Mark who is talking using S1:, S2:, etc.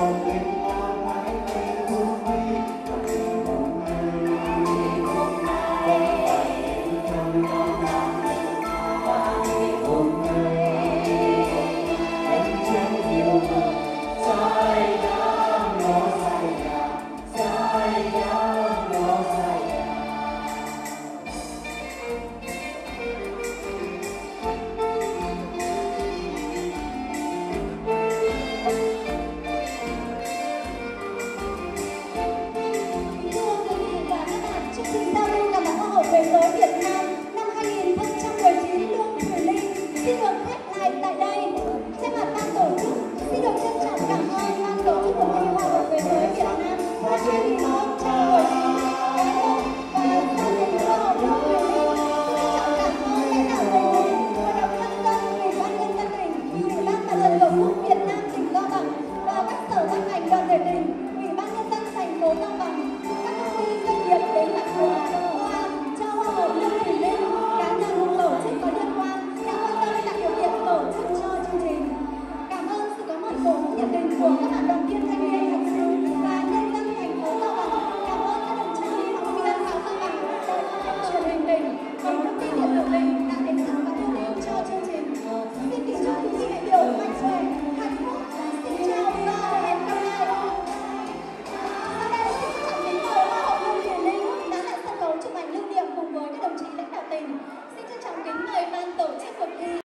S1: something